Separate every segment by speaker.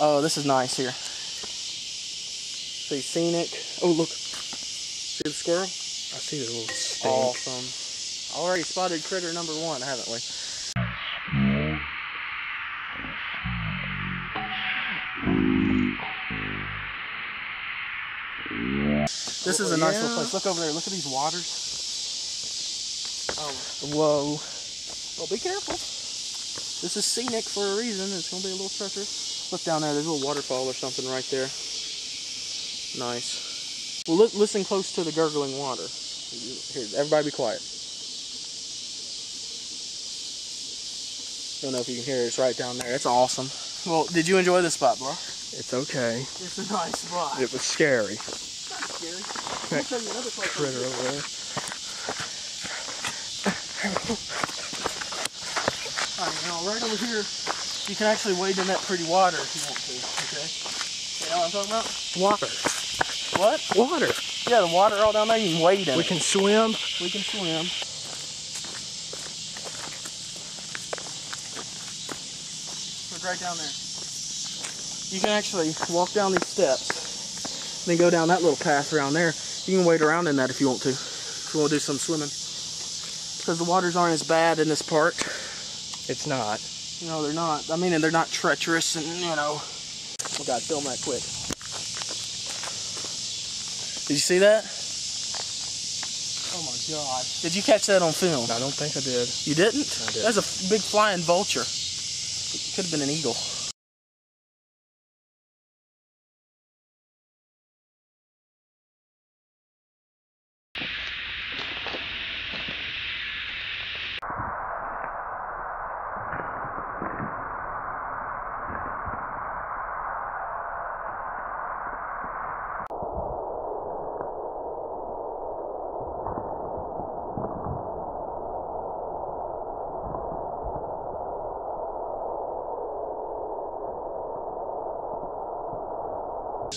Speaker 1: Oh, this is nice here. See, scenic. Oh, look. See the squirrel?
Speaker 2: I see the little stink.
Speaker 1: Awesome. Already spotted critter number one, haven't we? This is a nice little place. Look over there. Look at these waters. Oh.
Speaker 2: Whoa.
Speaker 1: well, be careful. This is scenic for a reason. It's going to be a little treacherous. Look down there. There's a little waterfall or something right there. Nice. Well, li- listen close to the gurgling water. Here, everybody be quiet. Don't know if you can hear it. It's right down there. It's awesome. Well, did you enjoy this spot, bro?
Speaker 2: It's okay.
Speaker 1: It's a nice spot.
Speaker 2: It was scary.
Speaker 1: Not scary. Let me show you another place.
Speaker 2: Critter over there.
Speaker 1: Alright, now right over here, you can actually wade in that pretty water if you want to, okay? You know what I'm talking about?
Speaker 2: Water.
Speaker 1: What?
Speaker 2: Water.
Speaker 1: Yeah, the water all down there, you can wade in
Speaker 2: We
Speaker 1: it.
Speaker 2: can swim.
Speaker 1: We can swim. Look right down there. You can actually walk down these steps, then go down that little path around there. You can wade around in that if you want to, if you want to do some swimming. Because the waters aren't as bad in this part.
Speaker 2: It's not.
Speaker 1: No, they're not. I mean, they're not treacherous and, you know. Oh, God, film that quick. Did you see that? Oh, my God. Did you catch that on film?
Speaker 2: I don't think I did.
Speaker 1: You didn't?
Speaker 2: I didn't.
Speaker 1: That's a big flying vulture. Could have been an eagle.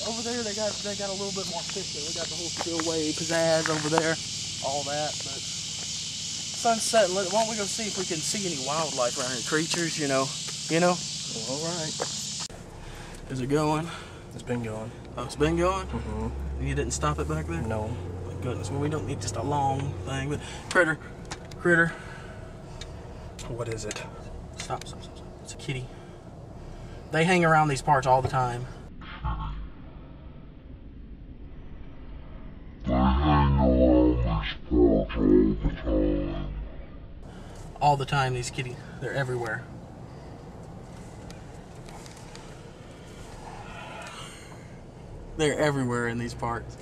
Speaker 1: Over there, they got they got a little bit more fishing. We got the whole spillway pizzazz over there, all that. But sun's setting. Let- Why don't we go see if we can see any wildlife around here? Creatures, you know, you know.
Speaker 2: All right.
Speaker 1: Is it going?
Speaker 2: It's been going.
Speaker 1: Oh, it's been going.
Speaker 2: Mm-hmm.
Speaker 1: You didn't stop it back there.
Speaker 2: No.
Speaker 1: My goodness. Well, we don't need just a long thing. But critter, critter.
Speaker 2: What is it?
Speaker 1: Stop, stop, stop, stop. It's a kitty. They hang around these parts all the time.
Speaker 3: All the time,
Speaker 1: these kitties. They're everywhere. They're everywhere in these parts.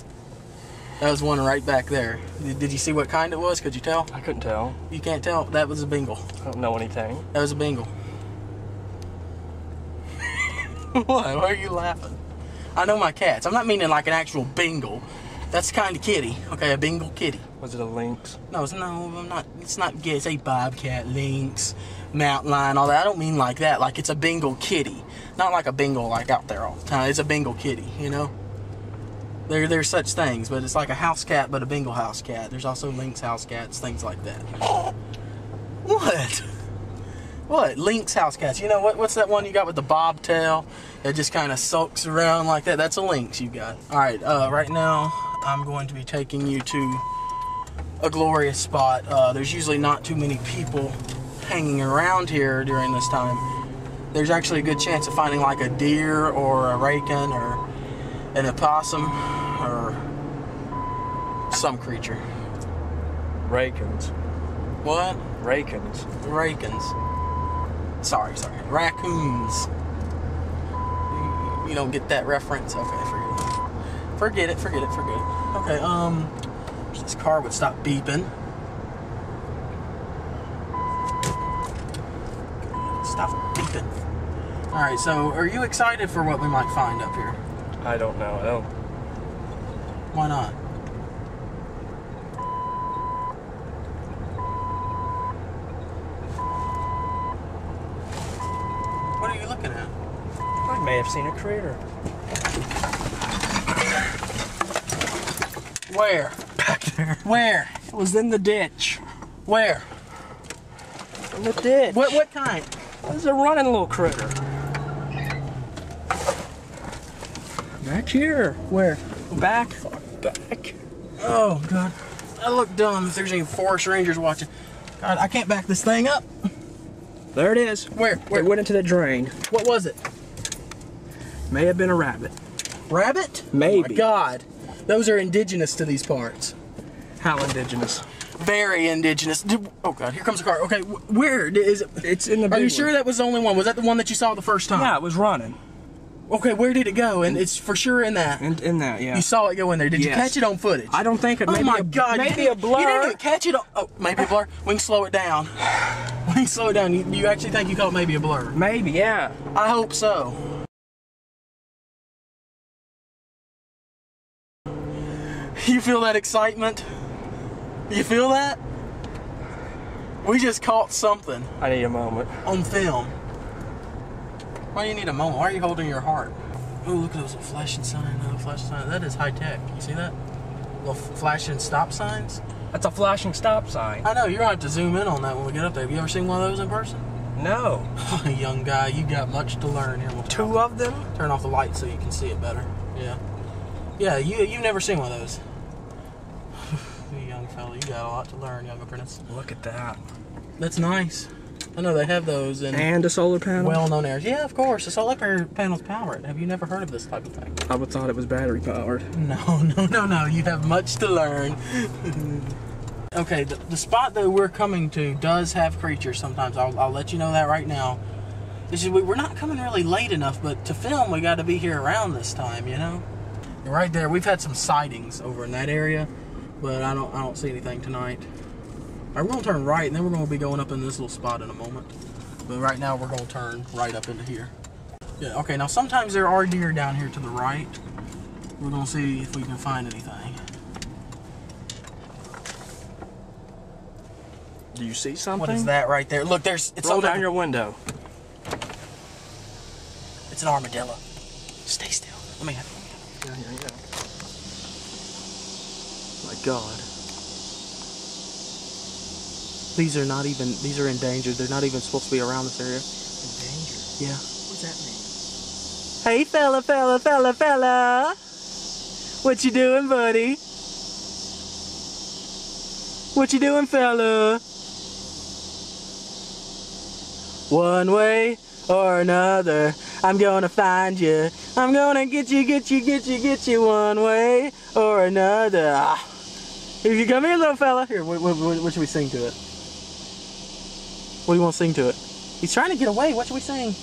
Speaker 1: That was one right back there. Did, you see what kind it was? Could you tell?
Speaker 2: I couldn't tell.
Speaker 1: You can't tell. That was a bingle.
Speaker 2: I don't know anything.
Speaker 1: That was a bingle. what? Why are you laughing? I know my cats. I'm not meaning like an actual bingle. That's kind of kitty. Okay, a bingle kitty.
Speaker 2: Was it a lynx?
Speaker 1: No, it's no. I'm not. It's not. yeah, It's a bobcat, lynx, mountain lion, all that. I don't mean like that. Like it's a Bengal kitty, not like a Bengal like out there all the time. It's a Bengal kitty. You know. There, there's such things, but it's like a house cat, but a Bengal house cat. There's also lynx house cats, things like that. What? What? Lynx house cats. You know what? What's that one you got with the bobtail that just kind of sulks around like that? That's a lynx you got. All right. Uh, right now, I'm going to be taking you to a glorious spot. Uh, there's usually not too many people hanging around here during this time. There's actually a good chance of finding like a deer or a raken or an opossum or some creature.
Speaker 2: Rakens.
Speaker 1: What?
Speaker 2: Rakens.
Speaker 1: Rakens. Sorry, sorry. Raccoons. You, you don't get that reference? Okay, forget it. Forget it, forget it, forget it. Okay, um, this car would stop beeping. Stop beeping. Alright, so are you excited for what we might find up here?
Speaker 2: I don't know. I don't.
Speaker 1: Why not? What are you looking at?
Speaker 2: I may have seen a crater.
Speaker 1: Where?
Speaker 2: There.
Speaker 1: Where?
Speaker 2: It was in the ditch.
Speaker 1: Where?
Speaker 2: In the ditch.
Speaker 1: What what kind?
Speaker 2: It was a running little critter. Back here.
Speaker 1: Where?
Speaker 2: Back. Back.
Speaker 1: Oh god. I look dumb if there's any forest rangers watching. God, I can't back this thing up.
Speaker 2: There it is.
Speaker 1: Where? Where?
Speaker 2: It went into the drain.
Speaker 1: What was it?
Speaker 2: May have been a rabbit.
Speaker 1: Rabbit?
Speaker 2: Maybe.
Speaker 1: Oh my god. Those are indigenous to these parts.
Speaker 2: How indigenous?
Speaker 1: Very indigenous. Did- Oh god, here comes a car. Okay, wh- where is it?
Speaker 2: It's in the
Speaker 1: Are you
Speaker 2: one.
Speaker 1: sure that was the only one? Was that the one that you saw the first time?
Speaker 2: Yeah, it was running.
Speaker 1: Okay, where did it go? And it's for sure in that.
Speaker 2: In, in that, yeah.
Speaker 1: You saw it go in there. Did you catch it on footage?
Speaker 2: I don't think it.
Speaker 1: Oh my
Speaker 2: a,
Speaker 1: god!
Speaker 2: Maybe a blur.
Speaker 1: You didn't even catch it. On, oh, maybe a blur. We can slow it down. We can slow it down. You, you actually think you caught maybe a blur?
Speaker 2: Maybe, yeah.
Speaker 1: I hope so. You feel that excitement? You feel that? We just caught something
Speaker 2: I need a moment.
Speaker 1: on film. Why do you need a moment? Why are you holding your heart? Oh, look at those flashing sign. Little flashing sign. That is high tech. You see that? Little flashing stop signs.
Speaker 2: That's a flashing stop sign.
Speaker 1: I know you're gonna have to zoom in on that when we get up there. Have you ever seen one of those in person?
Speaker 2: No.
Speaker 1: Oh, young guy, you got much to learn here. We'll
Speaker 2: Two
Speaker 1: off,
Speaker 2: of them?
Speaker 1: turn off the light so you can see it better. Yeah. Yeah, you you've never seen one of those. Fella, you got a lot to learn, young apprentice.
Speaker 2: Look at that.
Speaker 1: That's nice. I know they have those in
Speaker 2: And a solar panel?
Speaker 1: well-known areas. Yeah, of course. The solar panels power it. Have you never heard of this type of thing?
Speaker 2: I would thought it was battery powered.
Speaker 1: No, no, no, no. You have much to learn. okay, the, the spot that we're coming to does have creatures sometimes. I'll, I'll let you know that right now. This is, we- we're not coming really late enough, but to film, we got to be here around this time, you know? Right there, we've had some sightings over in that area, but I don't, I don't see anything tonight. Right, we're gonna turn right, and then we're gonna be going up in this little spot in a moment. But right now, we're gonna turn right up into here. Yeah. Okay. Now, sometimes there are deer down here to the right. We're gonna see if we can find anything.
Speaker 2: Do you see something?
Speaker 1: What is that right there? Look, there's it's
Speaker 2: Roll down your window.
Speaker 1: It's an armadillo. Stay still. Let me have it.
Speaker 2: Yeah, yeah, yeah. My God.
Speaker 1: These are not even. These are endangered. They're not even supposed to be around this area.
Speaker 2: Endangered.
Speaker 1: Yeah.
Speaker 2: What's that mean?
Speaker 1: Hey, fella, fella, fella, fella. What you doing, buddy? What you doing, fella? One way or another, I'm gonna find you. I'm gonna get you, get you, get you, get you one way or another. Ah. Here you come here, little fella. Here, what, what, what, what should we sing to it? What do you want to sing to it? He's trying to get away. What should we sing?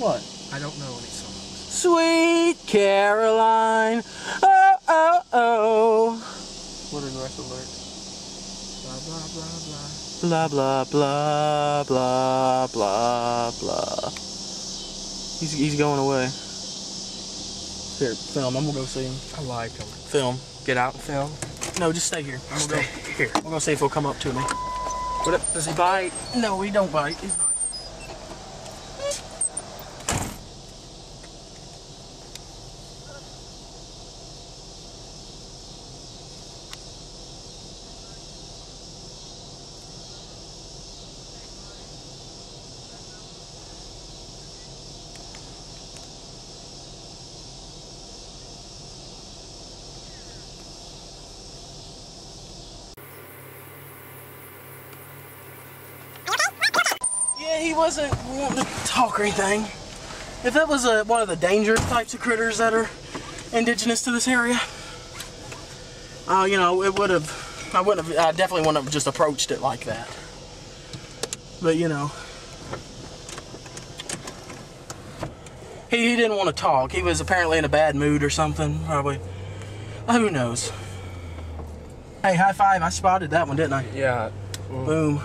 Speaker 1: What?
Speaker 2: I don't know any songs.
Speaker 1: Sweet Caroline. Oh, oh, oh.
Speaker 2: What are the rest of the lyrics? Blah, blah, blah, blah.
Speaker 1: Blah, blah, blah, blah, blah, blah. He's, he's going away. Here, film. I'm gonna go see him.
Speaker 2: I like them.
Speaker 1: Film.
Speaker 2: Get out and film.
Speaker 1: No, just stay here. I'm gonna
Speaker 2: Stay
Speaker 1: go.
Speaker 2: here.
Speaker 1: I'm gonna see if he'll come up to me.
Speaker 2: What, up? does he bite?
Speaker 1: No, he don't bite. He's not. Yeah, he wasn't wanting to talk or anything. If that was a, one of the dangerous types of critters that are indigenous to this area, uh, you know, it would have, I wouldn't have, I definitely wouldn't have just approached it like that. But, you know, he, he didn't want to talk. He was apparently in a bad mood or something, probably. Who knows? Hey, high five. I spotted that one, didn't I?
Speaker 2: Yeah.
Speaker 1: Boom.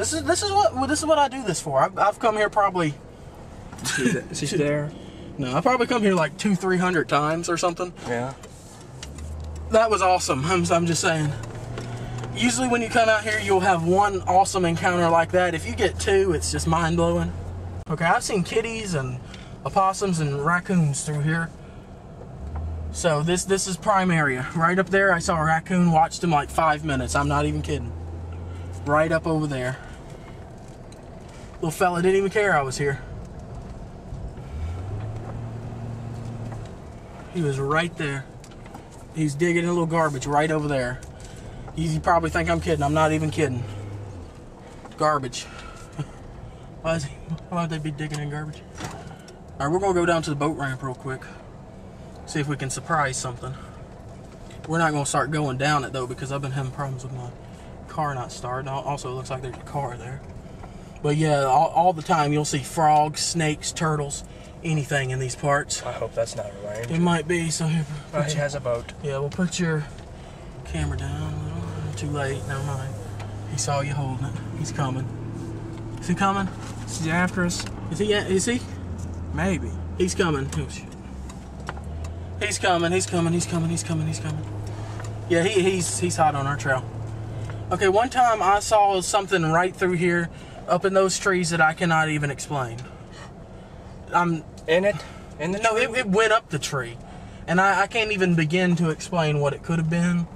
Speaker 1: This is this is what well, this is what I do this for. I've, I've come here probably
Speaker 2: Is he there?
Speaker 1: no, I probably come here like two three hundred times or something.
Speaker 2: Yeah.
Speaker 1: That was awesome. I'm, I'm just saying. Usually when you come out here, you'll have one awesome encounter like that. If you get two, it's just mind blowing. Okay, I've seen kitties and opossums and raccoons through here. So this this is prime area. Right up there, I saw a raccoon. Watched him like five minutes. I'm not even kidding. Right up over there. Little fella didn't even care I was here. He was right there. He's digging a little garbage right over there. You, probably think I'm kidding. I'm not even kidding. Garbage. Why is he? Why would they be digging in garbage? All right, we're gonna go down to the boat ramp real quick. See if we can surprise something. We're not gonna start going down it though because I've been having problems with my car not starting. Also, it looks like there's a car there. But yeah, all, all the time you'll see frogs, snakes, turtles, anything in these parts.
Speaker 2: I hope that's not a ranger.
Speaker 1: It might be. So here,
Speaker 2: Oh, he
Speaker 1: your-
Speaker 2: has a boat.
Speaker 1: yeah, we'll put your camera down. Oh, Too late. Never mind. He saw you holding it. He's coming. Is he coming?
Speaker 2: Is he after us?
Speaker 1: Is he? Is he?
Speaker 2: Maybe.
Speaker 1: He's coming. Oh. He's coming. He's coming. He's coming. He's coming. He's coming. Yeah, he, he's he's hot on our trail. Okay, one time I saw something right through here, up in those trees that I cannot even explain. I'm
Speaker 2: In it? In the
Speaker 1: no, it, it went up the tree, and I, I can't even begin to explain what it could have been.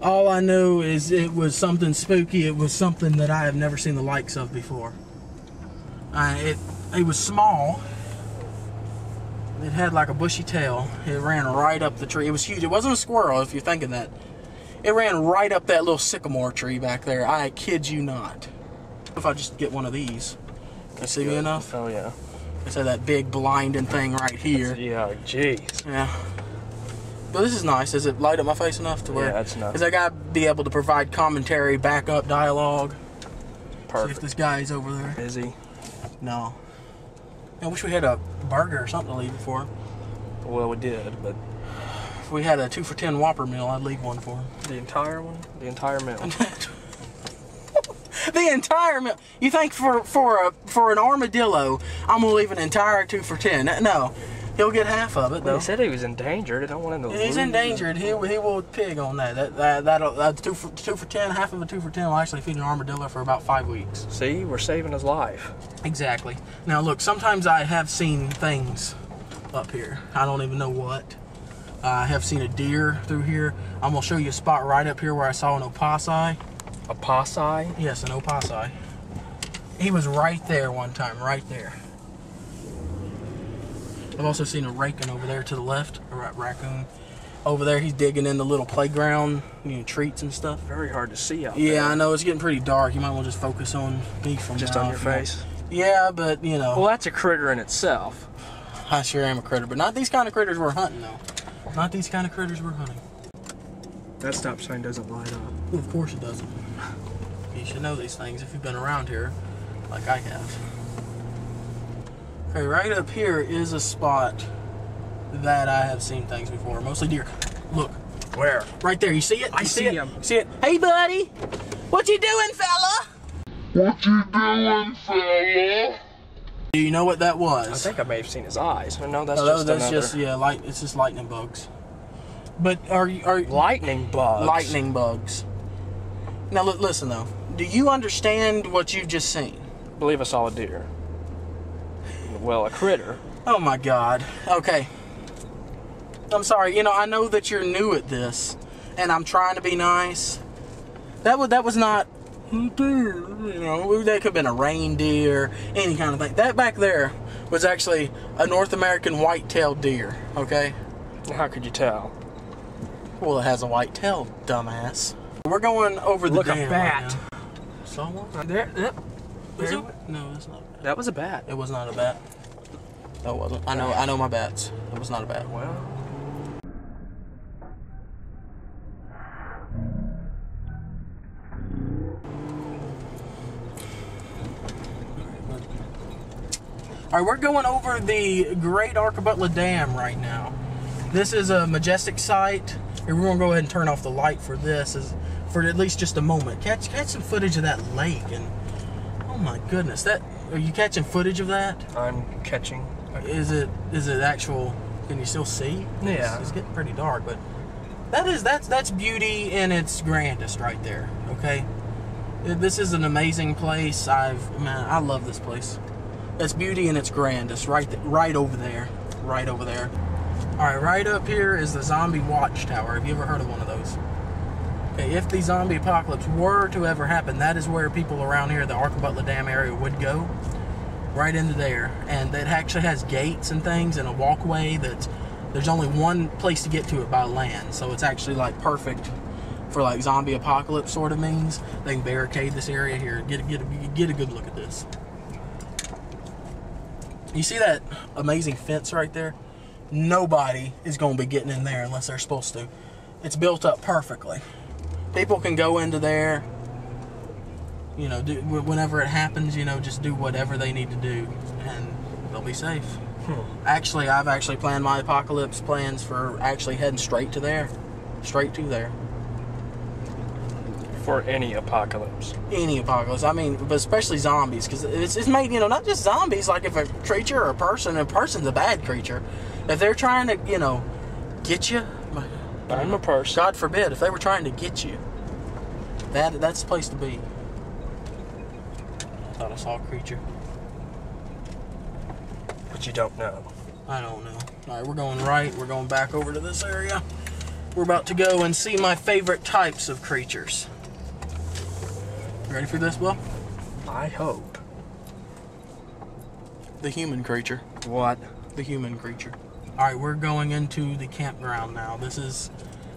Speaker 1: All I know is it was something spooky. It was something that I have never seen the likes of before. Uh, it it was small. It had like a bushy tail. It ran right up the tree. It was huge. It wasn't a squirrel, if you're thinking that. It ran right up that little sycamore tree back there. I kid you not. If I just get one of these, you see me enough?
Speaker 2: Oh, yeah.
Speaker 1: Instead of that big blinding thing right here.
Speaker 2: Yeah, jeez.
Speaker 1: Yeah. But this is nice. Does it light up my face enough to where?
Speaker 2: Yeah, that's enough.
Speaker 1: Because I gotta be able to provide commentary, backup, dialogue. Perfect. See if this guy's over there.
Speaker 2: Busy.
Speaker 1: No. I wish we had a burger or something to leave it for. him.
Speaker 2: Well, we did, but
Speaker 1: If we had a two for ten Whopper meal, I'd leave one for him.
Speaker 2: the entire one? The entire meal.
Speaker 1: the entire meal. You think for for a for an armadillo, I'm gonna leave an entire two for ten? No, he'll get half of it
Speaker 2: Well,
Speaker 1: though.
Speaker 2: he said he was endangered. I don't want him to
Speaker 1: He's
Speaker 2: lose.
Speaker 1: endangered. He, he will pig on that. That that that'll, that's two for two for ten. Half of a two for ten will actually feed an armadillo for about five weeks.
Speaker 2: See, we're saving his life.
Speaker 1: Exactly. Now look, sometimes I have seen things up here. I don't even know what. I have seen a deer through here. I'm gonna show you a spot right up here where I saw an opossum.
Speaker 2: A possum?
Speaker 1: Yes, an opossum. He was right there one time, right there. I've also seen a raccoon over there to the left, a raccoon. Over there, he's digging in the little playground, you know, treats and stuff.
Speaker 2: Very hard to see out there.
Speaker 1: Yeah, I know it's getting pretty dark. You might want to just focus on me from
Speaker 2: Just on your face.
Speaker 1: Yeah, but you know,
Speaker 2: Well, that's a critter in itself.
Speaker 1: I sure am a critter, but not these kind of critters we're hunting though. Not these kind of critters we're hunting.
Speaker 2: That stop sign doesn't light up.
Speaker 1: Well, of course it doesn't. You should know these things if you've been around here, like I have. Okay, right up here is a spot that I have seen things before, mostly deer. Look,
Speaker 2: Where?
Speaker 1: right there. You see it?
Speaker 2: I
Speaker 1: You
Speaker 2: see
Speaker 1: it?
Speaker 2: him.
Speaker 1: See it? Hey, buddy, what you doing, fella?
Speaker 3: What you doing, fella?
Speaker 1: Do you know what that was?
Speaker 2: I think I may have seen his eyes. But no, that's
Speaker 1: Oh,
Speaker 2: just
Speaker 1: that's
Speaker 2: another
Speaker 1: just yeah, light. It's just lightning bugs. But are you are
Speaker 2: lightning bugs.
Speaker 1: lightning bugs? Now listen though. Do you understand what you've just seen?
Speaker 2: I believe I saw a deer. Well, a critter.
Speaker 1: Oh my God. Okay. I'm sorry. You know, I know that you're new at this, and I'm trying to be nice. That was that was not. You know, that could have been a reindeer, any kind of thing. That back there was actually a North American white-tailed deer. Okay.
Speaker 2: How could you tell?
Speaker 1: Well, it has a white tail, dumbass. We're going over the
Speaker 2: Look, a
Speaker 1: dam
Speaker 2: bat.
Speaker 1: right. Saw one?
Speaker 2: There, yep.
Speaker 1: Was
Speaker 2: There-
Speaker 1: it? No, that's not.
Speaker 2: That was a bat.
Speaker 1: It was not a bat. No, it wasn't. I know. I know my bats. It was not a bat.
Speaker 2: Well,
Speaker 1: All right, we're going over the Great Arkabutla Dam right now. This is a majestic sight. And we're gonna go ahead and turn off the light for this, is for at least just a moment. Catch catch some footage of that lake, and oh my goodness, that are you catching footage of that?
Speaker 2: I'm catching.
Speaker 1: Is it is it actual? Can you still see?
Speaker 2: Yeah.
Speaker 1: It's, it's getting pretty dark, but that is that's that's beauty in its grandest right there. Okay, this is an amazing place. I've man, I love this place. That's beauty in its grandest, right th- right over there, right over there. All right, right up here is the zombie watchtower. Have you ever heard of one of those? Okay, if the zombie apocalypse were to ever happen, that is where people around here, the Arkabutla Dam area, would go right into there, and it actually has gates and things and a walkway that's There's only one place to get to it by land, so it's actually like perfect for like zombie apocalypse sort of means. They can barricade this area here. Get get get a good look at this. You see that amazing fence right there? Nobody is going to be getting in there unless they're supposed to. It's built up perfectly. People can go into there. You know, do, whenever it happens, you know, just do whatever they need to do, and they'll be safe. Hmm. Actually, I've actually planned my apocalypse plans for actually heading straight to there, straight to there.
Speaker 2: For any apocalypse.
Speaker 1: Any apocalypse, I mean, but especially zombies, because it's, it's made, you know, not just zombies. Like if a creature or a person, a person's a bad creature. If they're trying to, you know, get you,
Speaker 2: I'm a person.
Speaker 1: God forbid, if they were trying to get you, that that's the place to be. I thought I saw a creature.
Speaker 2: But you don't know.
Speaker 1: I don't know. All right, we're going right. We're going back over to this area. We're about to go and see my favorite types of creatures. Ready for this, Will?
Speaker 2: I hope.
Speaker 1: The human creature.
Speaker 2: What?
Speaker 1: The human creature. All right, we're going into the campground now. This is,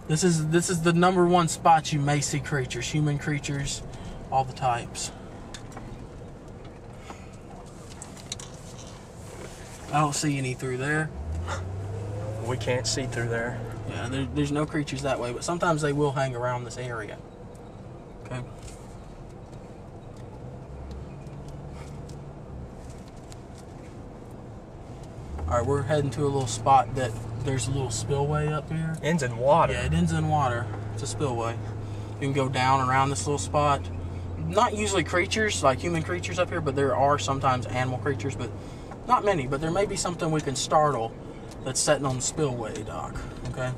Speaker 1: this is this is the number one spot you may see creatures, human creatures, all the types. I don't see any through there.
Speaker 2: We can't see through there.
Speaker 1: Yeah, there, there's no creatures that way, but sometimes they will hang around this area. Okay. All right, we're heading to a little spot that there's a little spillway up here.
Speaker 2: Ends in water.
Speaker 1: Yeah, it ends in water. It's a spillway. You can go down around this little spot. Not usually creatures, like human creatures up here, but there are sometimes animal creatures, but not many. But there may be something we can startle that's sitting on the spillway, Doc. Okay?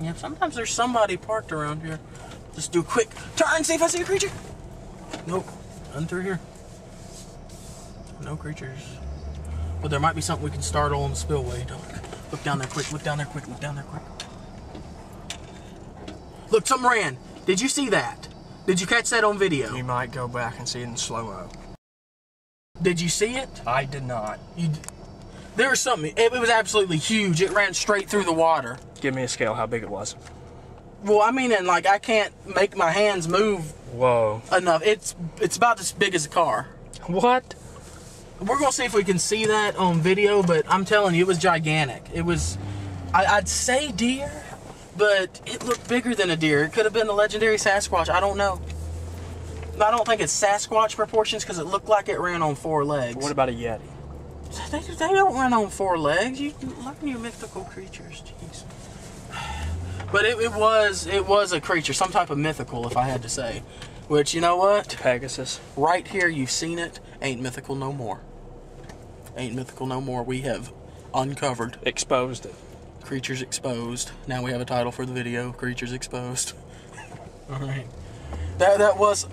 Speaker 1: Yeah, sometimes there's somebody parked around here. Just do a quick turn, and see if I see a creature. Nope. None through here. No creatures. But there might be something we can start on the spillway, Doc. Look down there quick, look down there quick, look down there quick. Look, something ran. Did you see that? Did you catch that on video?
Speaker 2: You might go back and see it in slow mo.
Speaker 1: Did you see it?
Speaker 2: I did not.
Speaker 1: You, d- there was something. It, it was absolutely huge. It ran straight through the water.
Speaker 2: Give me a scale how big it was.
Speaker 1: Well, I mean, and like I can't make my hands move
Speaker 2: Whoa.
Speaker 1: enough. It's it's about as big as a car.
Speaker 2: What?
Speaker 1: We're gonna see if we can see that on video, but I'm telling you, it was gigantic. It was, I, I'd say deer, but it looked bigger than a deer. It could have been a legendary Sasquatch. I don't know. I don't think it's Sasquatch proportions because it looked like it ran on four legs.
Speaker 2: What about a Yeti?
Speaker 1: They, they don't run on four legs. You learn your mythical creatures. Jeez. But it, it was it was a creature, some type of mythical, if I had to say. Which you know what?
Speaker 2: Pegasus.
Speaker 1: Right here, you've seen it. Ain't mythical no more. Ain't mythical no more. We have uncovered
Speaker 2: Exposed it.
Speaker 1: creatures exposed. Now we have a title for the video: Creatures Exposed. All right. That that was.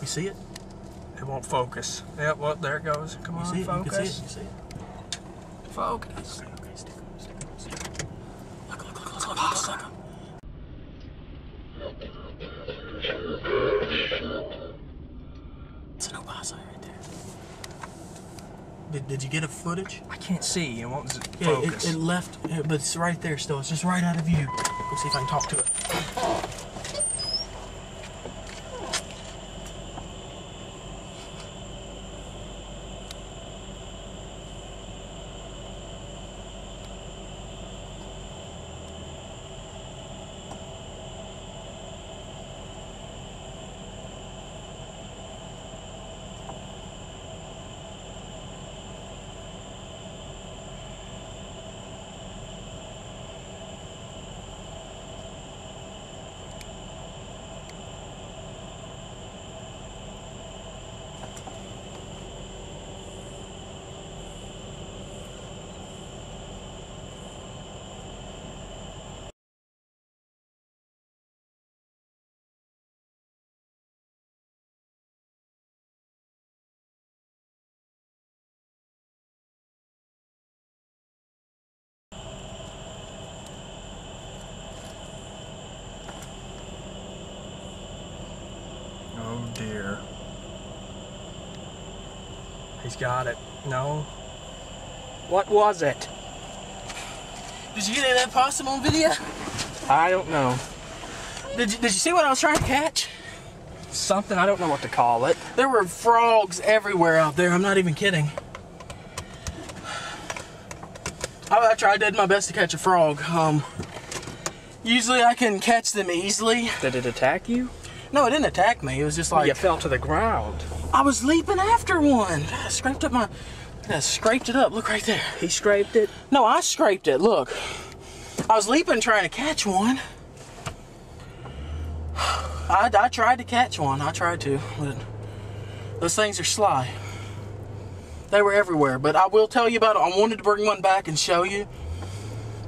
Speaker 1: You see it?
Speaker 2: It won't focus. Yep, well, there it goes. Come
Speaker 1: You
Speaker 2: on,
Speaker 1: see it? You
Speaker 2: focus.
Speaker 1: can see it? You see it?
Speaker 2: Focus.
Speaker 1: Look, look, look, look, look, look, look. It's right there. Did, did you get a footage?
Speaker 2: I can't see. It won't z-
Speaker 1: Yeah, it, it left, uh, but it's right there still. It's just right out of view. Let's see if I can talk to it.
Speaker 2: oh dear. He's got it. No. What was it?
Speaker 1: Did you get that possum on video?
Speaker 2: I don't know.
Speaker 1: Did you, did you see what I was trying to catch?
Speaker 2: Something I don't know what to call it.
Speaker 1: There were frogs everywhere out there. I'm not even kidding. I, I tried, did my best to catch a frog. Um, usually I can catch them easily.
Speaker 2: Did it attack you?
Speaker 1: No, it didn't attack me. It was just like
Speaker 2: you fell to the ground.
Speaker 1: I was leaping after one. I scraped up my, I scraped it up. Look right there.
Speaker 2: He scraped it.
Speaker 1: No, I scraped it. Look, I was leaping trying to catch one. I, I tried to catch one. I tried to, but those things are sly. They were everywhere, but I will tell you about it. I wanted to bring one back and show you.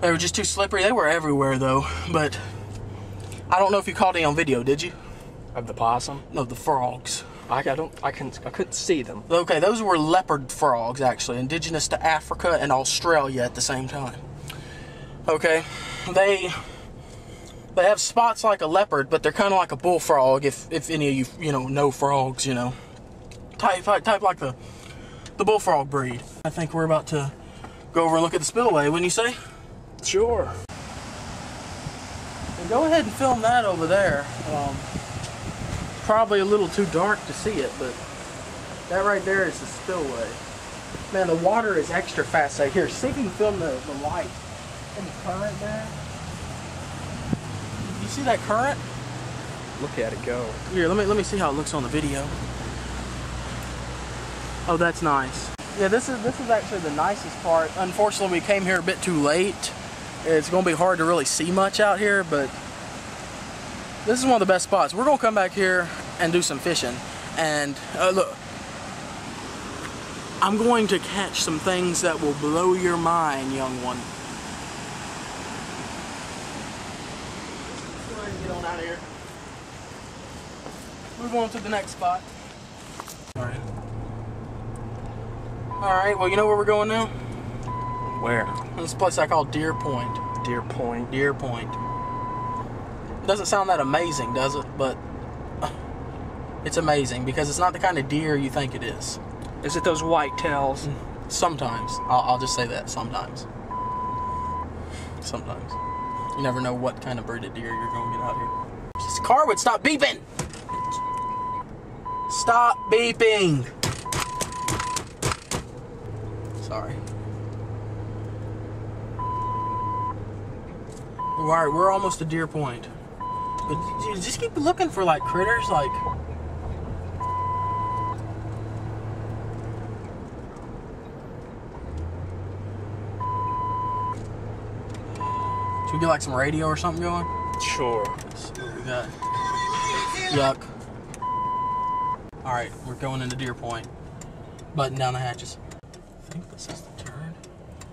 Speaker 1: They were just too slippery. They were everywhere though, but I don't know if you caught any on video, did you?
Speaker 2: Of the possum.
Speaker 1: No, the frogs.
Speaker 2: I, I don't. I can. I couldn't see them.
Speaker 1: Okay, those were leopard frogs, actually, indigenous to Africa and Australia at the same time. Okay, they they have spots like a leopard, but they're kind of like a bullfrog. If if any of you you know know frogs, you know, type type like the the bullfrog breed. I think we're about to go over and look at the spillway. Wouldn't you say?
Speaker 2: Sure.
Speaker 1: And go ahead and film that over there. Um, probably a little too dark to see it, but that right there is the spillway. Man, the water is extra fast out here. See if you can film the, the light and the current there. You see that current?
Speaker 2: Look at it go.
Speaker 1: Here, let me let me see how it looks on the video. Oh, that's nice. Yeah, this is this is actually the nicest part. Unfortunately, we came here a bit too late. It's going to be hard to really see much out here, but this is one of the best spots. We're going to come back here and do some fishing. And uh, look, I'm going to catch some things that will blow your mind, young one. Go ahead get on out of here. Move on to the next spot. Alright. Alright, well, you know where we're going now?
Speaker 2: Where?
Speaker 1: This place I call Deer Point.
Speaker 2: Deer Point.
Speaker 1: Deer Point. Doesn't sound that amazing, does it? But it's amazing because it's not the kind of deer you think it is.
Speaker 2: Is it those white tails? Mm.
Speaker 1: Sometimes. I'll, I'll just say that. Sometimes. Sometimes. You never know what kind of breed of deer you're going to get out here. This car would stop beeping! Stop beeping! Sorry. Alright, we're almost to Deer Point. But you just keep looking for like critters, like. Should we get like some radio or something going?
Speaker 2: Sure.
Speaker 1: Let's see what we got. Yuck. Alright, we're going into Deer Point. Button down the hatches. I think this is the turn.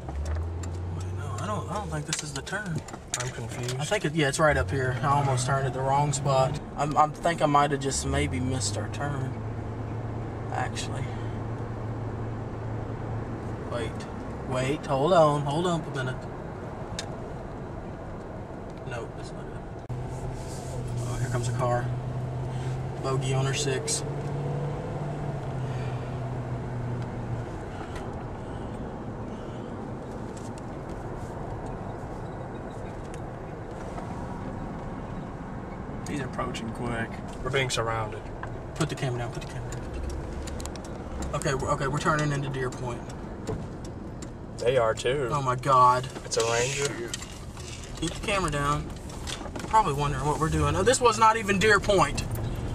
Speaker 1: Wait, no, I don't I don't think this is the turn.
Speaker 2: I'm confused.
Speaker 1: I think it, yeah, it's right up here. I almost turned at the wrong spot. I'm, I think I might have just maybe missed our turn. Actually. Wait. Wait. Hold on. Hold on for a minute. No, that's not it. Oh, here comes a car. Bogey owner six.
Speaker 2: He's approaching quick. We're being surrounded.
Speaker 1: Put the camera down. Put the camera down. Okay, we're- okay, we're turning into Deer Point.
Speaker 2: They are too.
Speaker 1: Oh my God.
Speaker 2: It's a ranger.
Speaker 1: Keep the camera down. Probably wondering what we're doing. Oh, this was not even Deer Point.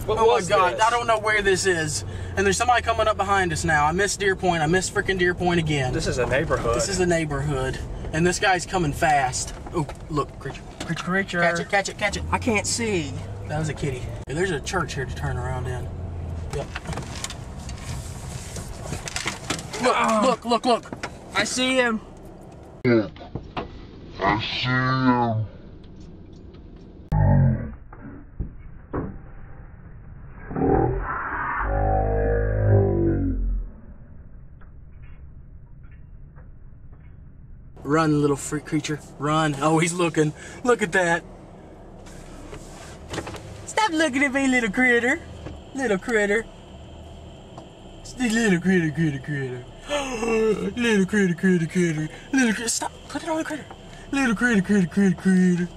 Speaker 2: What
Speaker 1: oh my God,
Speaker 2: this?
Speaker 1: I don't know where this is. And there's somebody coming up behind us now. I missed Deer Point. I missed freaking Deer Point again.
Speaker 2: This is a neighborhood.
Speaker 1: This is a neighborhood, and this guy's coming fast. Oh, look, creature, creature,
Speaker 2: creature.
Speaker 1: Catch it, catch it, catch it.
Speaker 2: I can't see.
Speaker 1: That was a kitty. Yeah, there's a church here to turn around in. Yep. Look,
Speaker 2: Ah.
Speaker 1: look, look, look.
Speaker 2: I see him.
Speaker 3: I see him.
Speaker 1: Run, little freak creature. Run. Oh, he's looking. Look at that. Stop looking at me, little critter. Little critter. Little critter, critter, critter. Little critter, critter, critter. Little critter. Stop. Put it on the critter. Little critter, critter, critter, critter.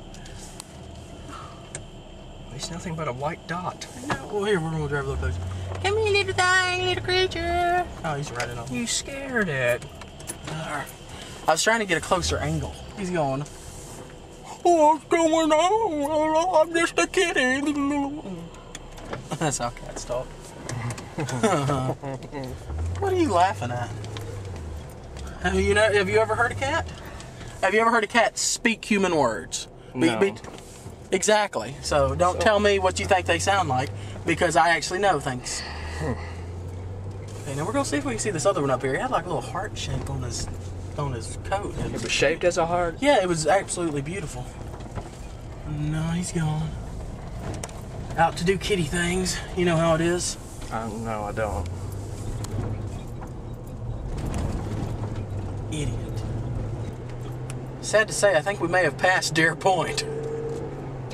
Speaker 2: It's nothing but a white dot.
Speaker 1: No, well, oh, here, we're going to drive a little closer. Come here, little thing, little creature. Oh, he's running on.
Speaker 2: You scared it.
Speaker 1: I was trying to get a closer angle. He's going. What's going on? I'm just a kitty. That's how cats talk. what are you laughing at? Have you know? Have you ever heard a cat? Have you ever heard a cat speak human words? Be-
Speaker 2: No.
Speaker 1: be- exactly. So don't
Speaker 2: So-
Speaker 1: tell me what you think they sound like because I actually know things.
Speaker 2: Hmm.
Speaker 1: Okay, now we're gonna see if we can see this other one up here. He had like a little heart shape on his on his coat. It
Speaker 2: It
Speaker 1: was-
Speaker 2: was shaped as a heart.
Speaker 1: yeah, it was absolutely beautiful. No, he's gone. Out to do kitty things. You know how it is.
Speaker 2: Uh, no, I don't.
Speaker 1: Idiot. Sad to say, I think we may have passed Deer Point.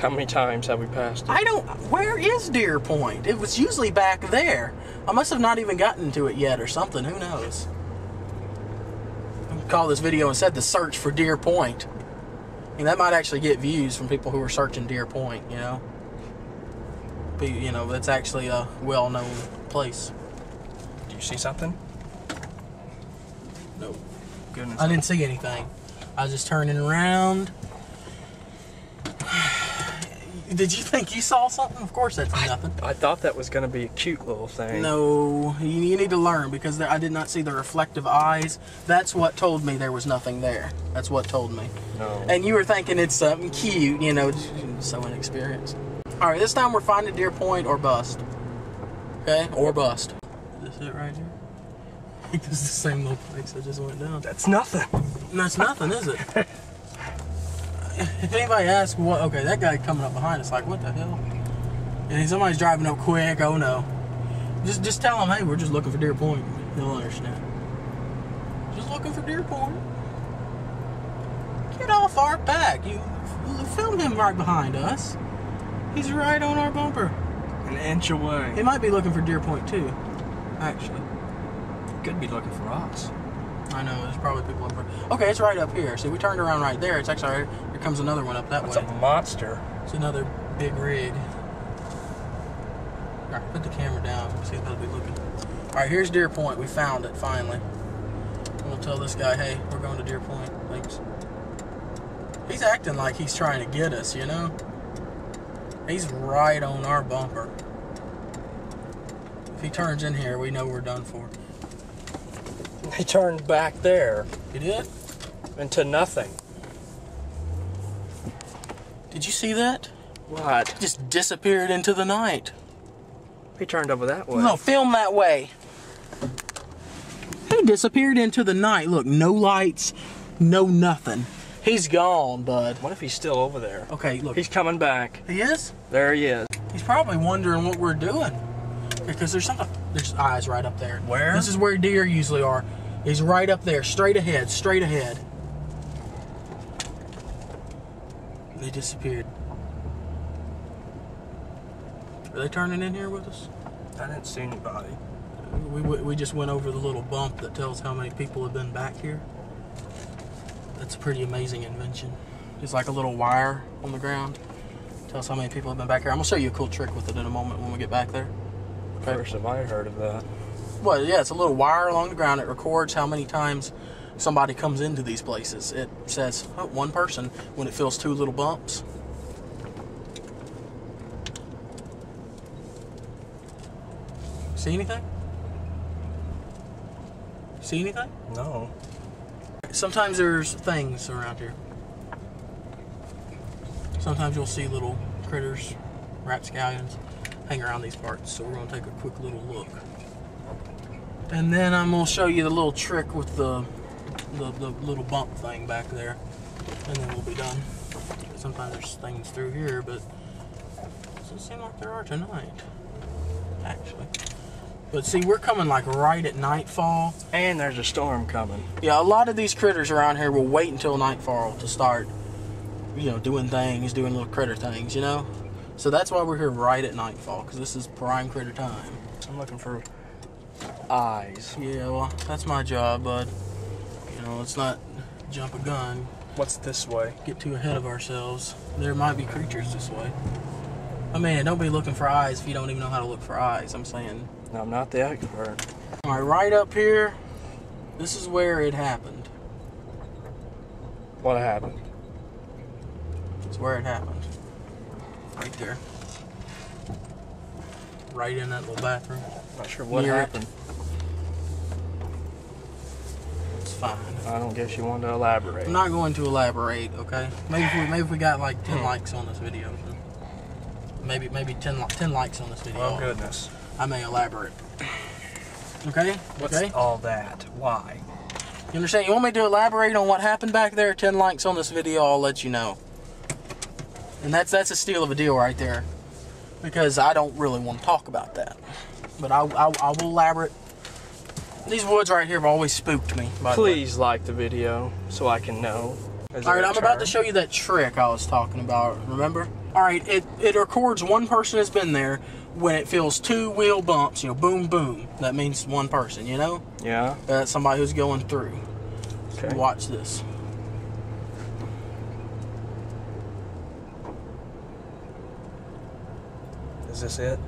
Speaker 2: How many times have we passed it?
Speaker 1: I don't. Where is Deer Point? It was usually back there. I must have not even gotten to it yet or something. Who knows? Call this video and said the search for Deer Point. Mean, that might actually get views from people who are searching Deer Point, you know? Be- You know, that's actually a well known place.
Speaker 2: Do you see something?
Speaker 1: No.
Speaker 2: Goodness.
Speaker 1: I didn't see anything. I was just turning around. Did you think you saw something? Of course, that's nothing.
Speaker 2: I thought that was gonna be a cute little thing.
Speaker 1: No, you, you need to learn because there, I did not see the reflective eyes. That's what told me there was nothing there. That's what told me.
Speaker 2: No.
Speaker 1: And you were thinking it's something cute, you know, so inexperienced. All right, this time we're finding deer point or bust. Okay, or bust. Is this it right here? I think this is the same little place I just went down.
Speaker 2: That's nothing.
Speaker 1: That's nothing, is it? if anybody asks what, okay, that guy coming up behind us, like, what the hell? And somebody's driving up quick. Oh no! Just, just tell him, hey, we're just looking for Deer Point. He'll understand. Just looking for Deer Point. Get off our back. You film him right behind us. He's right on our bumper.
Speaker 2: An inch away.
Speaker 1: He might be looking for Deer Point too. Actually.
Speaker 2: Could be looking for us.
Speaker 1: I know, there's probably people up there. Okay, it's right up here. See, we turned around right there. It's actually comes another one up that
Speaker 2: That's
Speaker 1: way.
Speaker 2: It's a monster.
Speaker 1: It's another big rig. Alright, put the camera down. See if they'll be looking. Alright, here's Deer Point. We found it finally. I'm gonna tell this guy, hey, we're going to Deer Point. Thanks. He's acting like he's trying to get us, you know? He's right on our bumper. If he turns in here, we know we're done for.
Speaker 2: He turned back there
Speaker 1: You did?
Speaker 2: into nothing.
Speaker 1: Did you see that?
Speaker 2: What?
Speaker 1: Just disappeared into the night.
Speaker 2: He turned over that way.
Speaker 1: No, film that way. He disappeared into the night. Look, no lights, no nothing. He's gone, bud.
Speaker 2: What if he's still over there?
Speaker 1: Okay, look.
Speaker 2: He's coming back.
Speaker 1: He is?
Speaker 2: There he is.
Speaker 1: He's probably wondering what we're doing. Because there's something. There's eyes right up there.
Speaker 2: Where?
Speaker 1: This is where deer usually are. He's right up there, straight ahead, straight ahead. They disappeared. Are they turning in here with us?
Speaker 2: I didn't see anybody.
Speaker 1: We, we, we just went over the little bump that tells how many people have been back here. That's a pretty amazing invention. It's like a little wire on the ground. Tells how many people have been back here. I'm gonna show you a cool trick with it in a moment when we get back there. Okay.
Speaker 2: First have I heard of that.
Speaker 1: Well, yeah, it's a little wire along the ground. It records how many times somebody comes into these places. It says oh, one person when it feels two little bumps. See anything? See anything?
Speaker 2: No.
Speaker 1: Sometimes there's things around here. Sometimes you'll see little critters, rapscallions, hang around these parts. So we're gonna take a quick little look. And then I'm gonna show you the little trick with the, the, the little bump thing back there. And then we'll be done. Sometimes there's things through here, but doesn't seem like there are tonight. Actually. But see, we're coming like right at nightfall.
Speaker 2: And there's a storm coming.
Speaker 1: Yeah, a lot of these critters around here will wait until nightfall to start, you know, doing things, doing little critter things, you know? So that's why we're here right at nightfall, because this is prime critter time.
Speaker 2: I'm looking for eyes.
Speaker 1: Yeah, well, that's my job, bud. Know, let's not jump a gun,
Speaker 2: What's this way?
Speaker 1: get too ahead of ourselves. There might be creatures this way. Oh, I mean, don't be looking for eyes if you don't even know how to look for eyes. I'm saying.
Speaker 2: No, I'm not the expert.
Speaker 1: All right, right up here. This is where it happened.
Speaker 2: What happened?
Speaker 1: It's where it happened. Right there. Right in that little bathroom.
Speaker 2: Not sure what
Speaker 1: Near it.
Speaker 2: happened.
Speaker 1: It's fine.
Speaker 2: I don't guess you want to elaborate.
Speaker 1: I'm not going to elaborate, okay? Maybe if we, maybe if we got like 10 likes on this video. Maybe maybe 10, li- 10 likes on this video.
Speaker 2: Oh goodness.
Speaker 1: I may elaborate. Okay?
Speaker 2: What's
Speaker 1: okay?
Speaker 2: all that? Why?
Speaker 1: You understand? You want me to elaborate on what happened back there? 10 likes on this video, I'll let you know. And that's that's a steal of a deal right there. Because I don't really want to talk about that. But I, I, I will elaborate. These woods right here have always spooked me. By the way.
Speaker 2: Please like the video so I can know.
Speaker 1: All right, I'm about to show you that trick I was talking about. Remember? All right, it it records one person has been there when it feels two wheel bumps. You know, boom, boom. That means one person. You know,
Speaker 2: Yeah.
Speaker 1: that's somebody who's going through.
Speaker 2: Okay.
Speaker 1: Watch this.
Speaker 2: Is this it?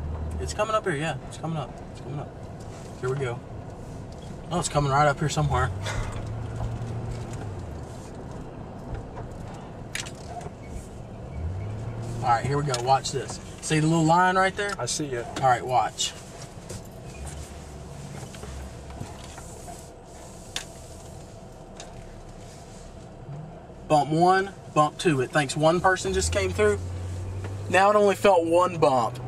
Speaker 1: It's coming up here. Yeah, it's coming up. It's coming up. Here we go. Oh, it's coming right up here somewhere. All right, here we go. Watch this. See the little line right there?
Speaker 2: I see it.
Speaker 1: All right, watch. Bump one, bump two. It thinks one person just came through. Now it only felt one bump.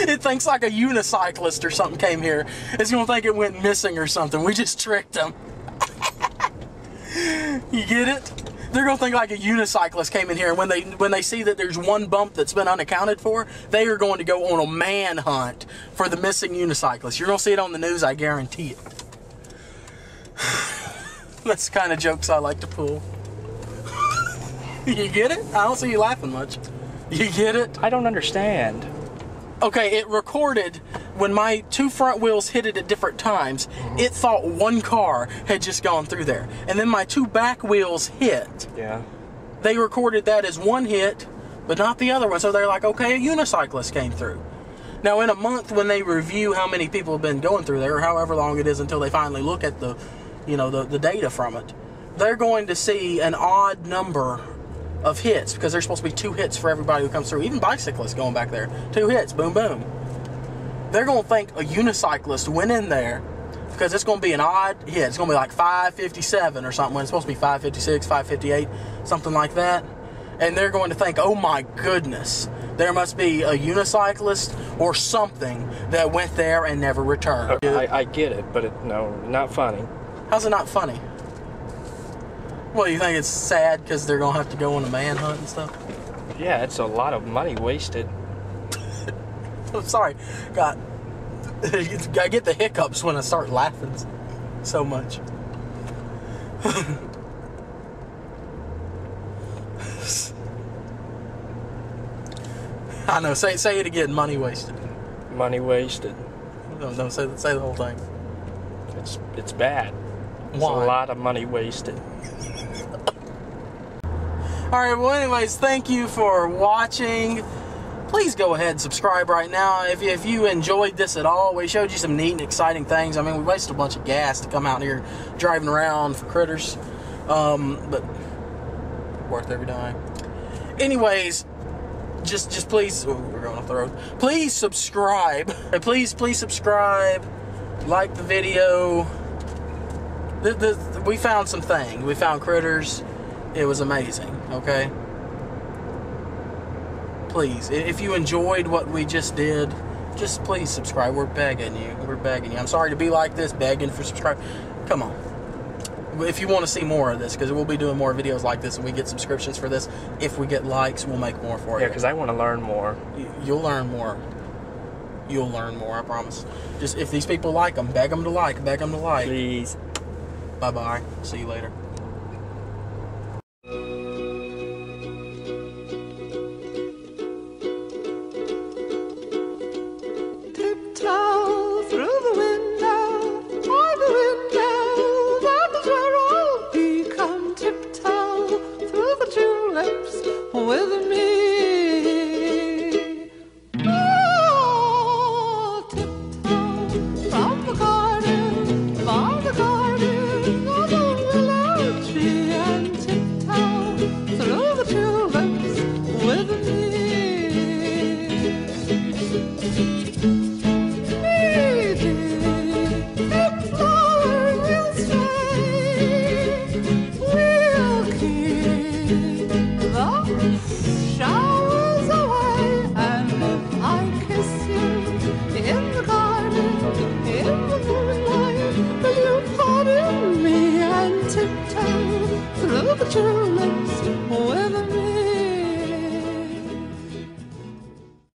Speaker 1: it thinks like a unicyclist or something came here. It's gonna think it went missing or something. We just tricked them. you get it? They're gonna think like a unicyclist came in here, and when they when they see that there's one bump that's been unaccounted for, they are going to go on a manhunt for the missing unicyclist. You're gonna see it on the news, I guarantee it. that's the kind of jokes I like to pull. you get it? I don't see you laughing much. You get it?
Speaker 2: I don't understand.
Speaker 1: Okay, it recorded when my two front wheels hit it at different times. Mm-hmm. It thought one car had just gone through there. And then my two back wheels hit.
Speaker 2: Yeah.
Speaker 1: They recorded that as one hit, but not the other one. So they're like, okay, a unicyclist came through. Now, in a month, when they review how many people have been going through there, or however long it is until they finally look at the, you know, the, the data from it, they're going to see an odd number of hits because there's supposed to be two hits for everybody who comes through. Even bicyclists going back there, two hits, boom, boom. They're going to think a unicyclist went in there because it's going to be an odd hit. It's going to be like 557 or something when it's supposed to be 556, 558, something like that. And they're going to think, oh my goodness, there must be a unicyclist or something that went there and never returned.
Speaker 2: I, I get it, but it, no, not funny.
Speaker 1: How's it not funny? Well, you think it's sad because they're going to have to go on a manhunt and stuff?
Speaker 2: Yeah, it's a lot of money wasted.
Speaker 1: I'm sorry. God, I get the hiccups when I start laughing so much. I know. Say say it again. Money wasted.
Speaker 2: Money wasted.
Speaker 1: No, no. Say say the whole thing.
Speaker 2: It's it's bad. It's
Speaker 1: Why?
Speaker 2: a lot of money wasted.
Speaker 1: All right. Well, anyways, thank you for watching. Please go ahead and subscribe right now if you, if you enjoyed this at all. We showed you some neat and exciting things. I mean, we wasted a bunch of gas to come out here driving around for critters, um, but worth every dime. Anyways, just just please oh, we're going off the road. Please subscribe. Please please subscribe. Like the video. The, the, we found some things. We found critters. It was amazing. Okay. Please, if you enjoyed what we just did, just please subscribe. We're begging you. We're begging you. I'm sorry to be like this, begging for subscribe. Come on. If you want to see more of this, because we'll be doing more videos like this, and we get subscriptions for this. If we get likes, we'll make more for you.
Speaker 2: Yeah, because I want to learn more.
Speaker 1: You- You'll learn more. You'll learn more. I promise. Just if these people like them, beg them to like. Beg them to like.
Speaker 2: Please.
Speaker 1: Bye bye. See you later.